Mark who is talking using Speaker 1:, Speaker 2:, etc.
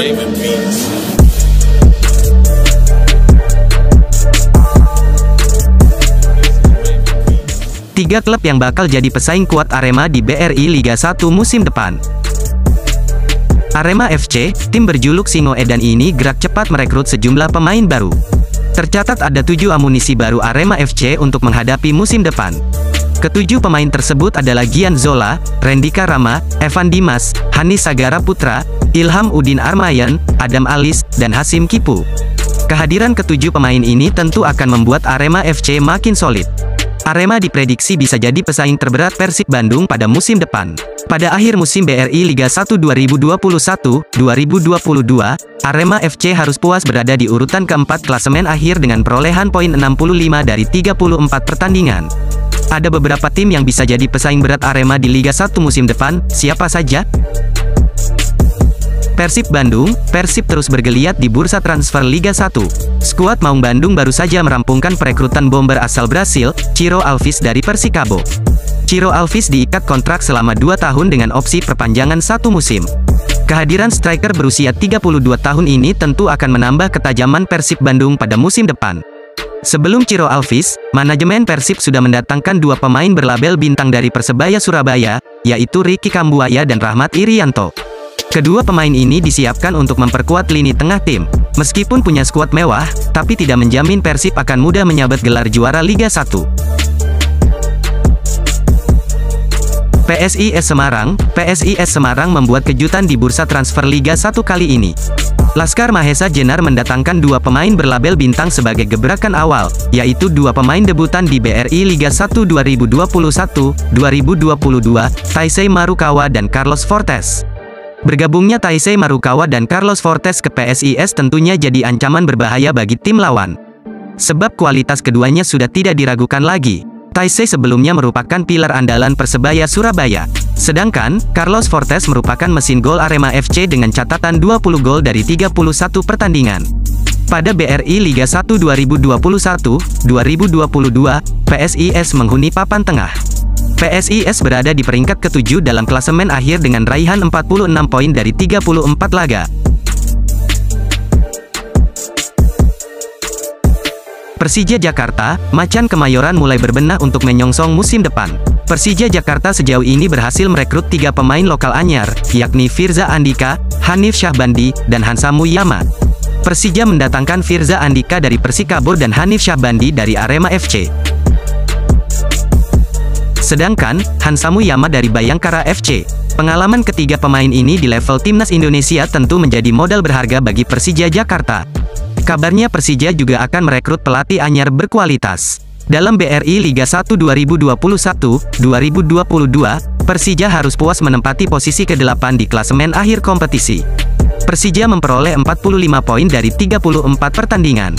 Speaker 1: Tiga klub yang bakal jadi pesaing kuat Arema di BRI Liga 1 musim depan. Arema FC, tim berjuluk Singo Edan ini gerak cepat merekrut sejumlah pemain baru. Tercatat ada tujuh amunisi baru Arema FC untuk menghadapi musim depan. Ketujuh pemain tersebut adalah Gian Zola, Rendika Rama, Evan Dimas, Hani Sagara Putra, Ilham Udin Armayan, Adam Alis, dan Hasim Kipu. Kehadiran ketujuh pemain ini tentu akan membuat Arema FC makin solid. Arema diprediksi bisa jadi pesaing terberat Persib Bandung pada musim depan. Pada akhir musim BRI Liga 1 2021-2022, Arema FC harus puas berada di urutan keempat klasemen akhir dengan perolehan poin 65 dari 34 pertandingan. Ada beberapa tim yang bisa jadi pesaing berat Arema di Liga 1 musim depan, siapa saja? Persib Bandung, Persib terus bergeliat di bursa transfer Liga 1. Skuad Maung Bandung baru saja merampungkan perekrutan bomber asal Brasil, Ciro Alves dari Persikabo. Ciro Alves diikat kontrak selama 2 tahun dengan opsi perpanjangan satu musim. Kehadiran striker berusia 32 tahun ini tentu akan menambah ketajaman Persib Bandung pada musim depan. Sebelum Ciro Alves, manajemen Persib sudah mendatangkan dua pemain berlabel bintang dari Persebaya Surabaya, yaitu Ricky Kambuaya dan Rahmat Irianto. Kedua pemain ini disiapkan untuk memperkuat lini tengah tim. Meskipun punya skuad mewah, tapi tidak menjamin Persib akan mudah menyabet gelar juara Liga 1. PSIS Semarang, PSIS Semarang membuat kejutan di bursa transfer Liga 1 kali ini. Laskar Mahesa Jenar mendatangkan dua pemain berlabel bintang sebagai gebrakan awal, yaitu dua pemain debutan di BRI Liga 1 2021-2022, Taisei Marukawa dan Carlos Fortes. Bergabungnya Taisei Marukawa dan Carlos Fortes ke PSIS tentunya jadi ancaman berbahaya bagi tim lawan. Sebab kualitas keduanya sudah tidak diragukan lagi. Taisei sebelumnya merupakan pilar andalan Persebaya Surabaya. Sedangkan, Carlos Fortes merupakan mesin gol Arema FC dengan catatan 20 gol dari 31 pertandingan. Pada BRI Liga 1 2021-2022, PSIS menghuni papan tengah. PSIS berada di peringkat ketujuh dalam klasemen akhir dengan raihan 46 poin dari 34 laga. Persija Jakarta, Macan Kemayoran mulai berbenah untuk menyongsong musim depan. Persija Jakarta sejauh ini berhasil merekrut tiga pemain lokal anyar, yakni Firza Andika, Hanif Syahbandi, dan Hansamu Yama. Persija mendatangkan Firza Andika dari Persikabo dan Hanif Syahbandi dari Arema FC. Sedangkan, Hansamu Yama dari Bayangkara FC. Pengalaman ketiga pemain ini di level timnas Indonesia tentu menjadi modal berharga bagi Persija Jakarta. Kabarnya Persija juga akan merekrut pelatih anyar berkualitas. Dalam BRI Liga 1 2021-2022, Persija harus puas menempati posisi ke-8 di klasemen akhir kompetisi. Persija memperoleh 45 poin dari 34 pertandingan.